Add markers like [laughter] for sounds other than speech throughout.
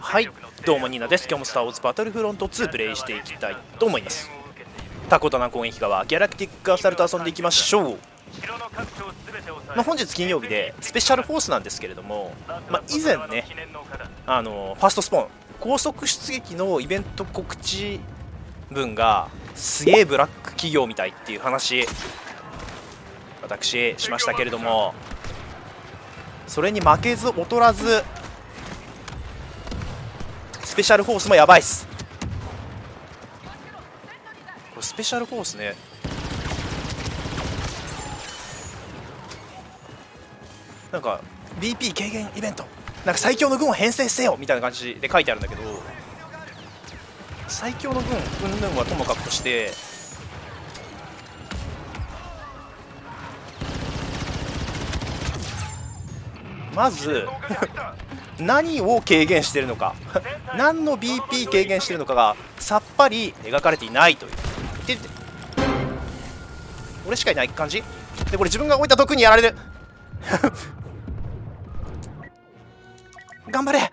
はいどうもニーナです。今日もスター・ウォーズバトルフロント2プレイしていきたいと思います。タコタナ攻撃側ギャラクティックアサルト遊んでいきましょう。まあ、本日金曜日でスペシャルフォースなんですけれども、まあ、以前ねあのファーストスポーン高速出撃のイベント告知文がすげえブラック企業みたいっていう話私しましたけれどもそれに負けず劣らずスペシャルフォースもやばいっす。これスペシャルフォースね。なんか BP 軽減イベント。なんか最強の軍を編成せよみたいな感じで書いてあるんだけど最強の軍うんぬんはともかくとしてまず [laughs] 何を軽減しているのか。[laughs] 何の BP 軽減しているのかがさっぱり描かれていないという。てて。俺しかいない感じでこれ自分が置いた毒にやられる。[laughs] 頑張れ。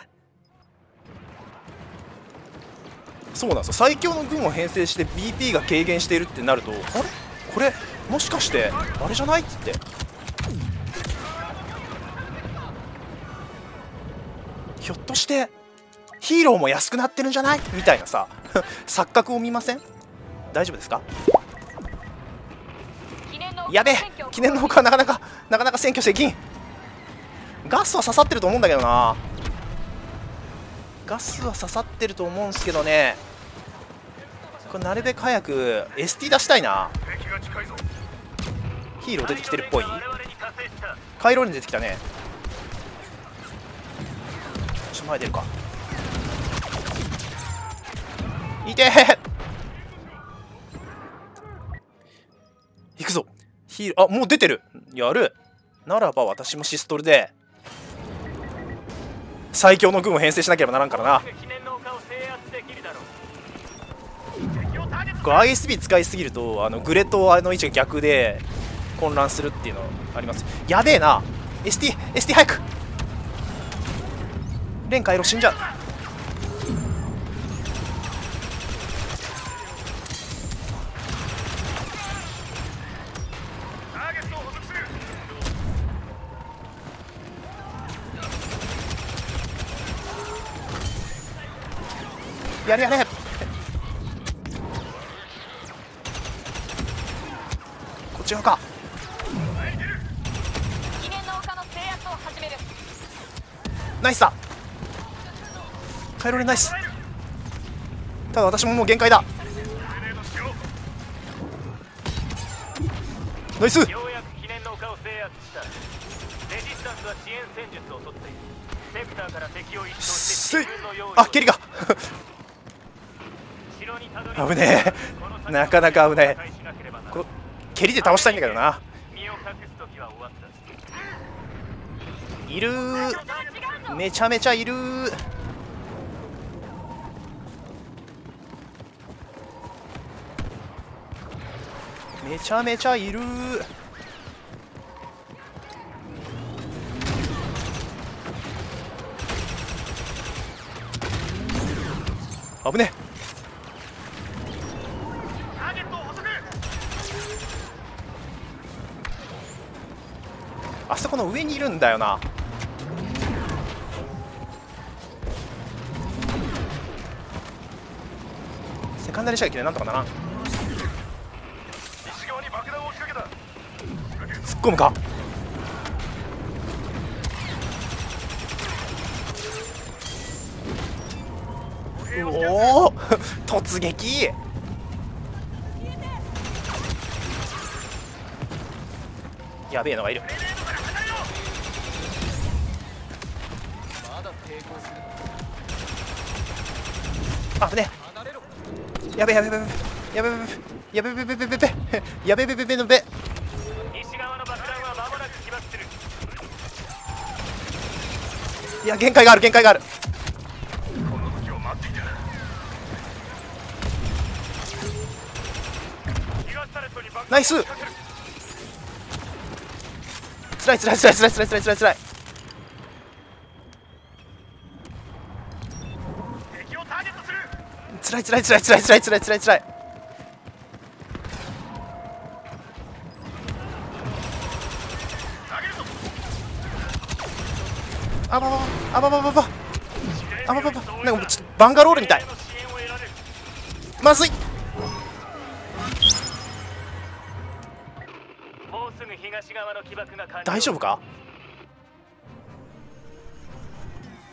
そうなんですよ。最強の軍を編成して BP が軽減しているってなるとあれ？これ？もしかしてあれじゃない？っつって。ひょっとしてヒーローも安くなってるんじゃない？みたいなさ。[laughs] 錯覚を見ません？大丈夫ですか？やべえ！記念のほかなかなかなかなか選挙責任ガスは刺さってると思うんだけどな。ガスは刺さってると思うんすけどね。これなるべく早く ST 出したいな。ヒーロー出てきてるっぽい。回廊に出てきたね。ちょ前出るか。いて行くぞ。ヒーローあもう出てる。やる。ならば私もシストルで。最強の軍を編成しなければならんからな。これ ISB 使いすぎるとあのグレとあの位置が逆で混乱するっていうのあります。やべえな。ST ST 早く。レン回路死んじゃう。やれやれ。こっち側か。ナイスだ耐えられないっす。ただ私ももう限界だ。ナイス。よっあ蹴りが。危ねえ。なかなか危ねえ。この蹴りで倒したいんだけどな。いるめちゃめちゃいるめちゃめちゃいる。危ねあそこの上にいるんだよな。セカンダリー射撃でなんとかならん突っ込むか？おお [laughs] 突撃！やべえのがいる。あぶねやべやべやべやべやべやべやべやべやべやべやべやべやべのべいや限界がある限界がある。ナイス。つらいつらいつらいつらいつらい。つらいつらいつらいつらいつらいつらいつらいつらいつらいつらいつらい。あばばばあばばばばあ。ばばばなんかちょっとバンガロールみたい。まずい。大丈夫か？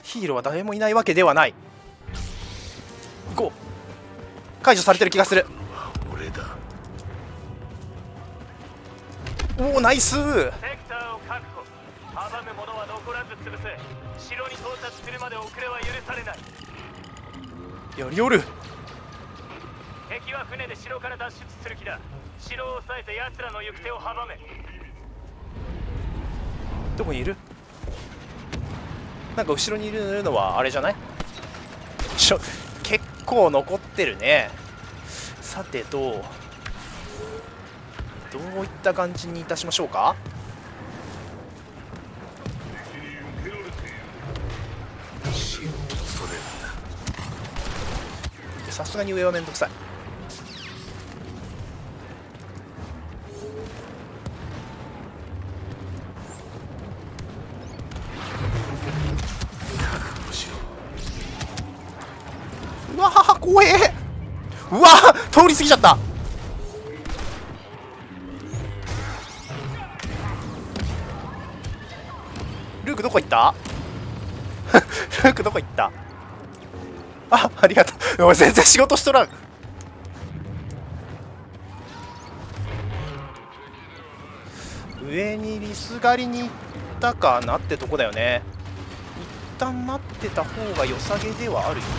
ヒーローは誰もいないわけではない。行こう。解除されてる気がする。おおナイス。やりおる。敵は船で城から脱出する気だ。城を押さえて奴らの行く手を阻め。どこにいる？なんか後ろにいるのはあれじゃない？ちょ結構残ってるね。さてとどういった感じにいたしましょうか？さすがに上はめんどくさい。うわー怖えうわー通り過ぎちゃった。ルークどこ行った？[laughs] ルークどこ行った？あありがとう。俺全然仕事しとらん。上にリス狩りに行ったかなってとこだよね。一旦待ってた方が良さげではあるよな。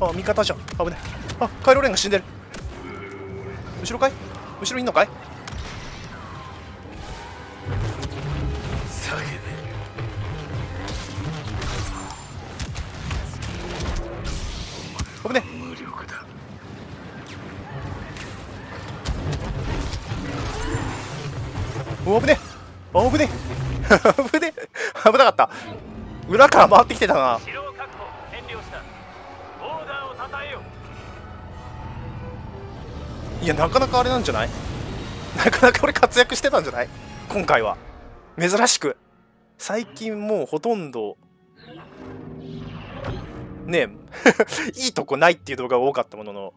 おおあ味方じゃん。危ない。あカイロレンが死んでる。後ろかい？後ろにいんのかい？危ねお危ね危ね [laughs] 危ね危なかった。裏から回ってきてたないやなかなかあれなんじゃない？[laughs] なかなか俺活躍してたんじゃない？今回は。珍しく。最近もうほとんどねえ [laughs] いいとこないっていう動画が多かったものの。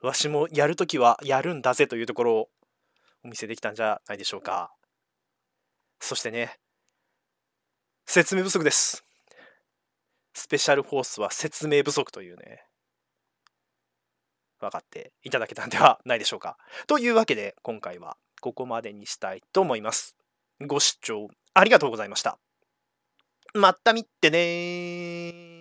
わしもやるときはやるんだぜというところをお見せできたんじゃないでしょうか。そしてね説明不足です。スペシャルフォースは説明不足というね。分かっていただけたんではないでしょうか。というわけで今回はここまでにしたいと思います。ご視聴ありがとうございました。また見てね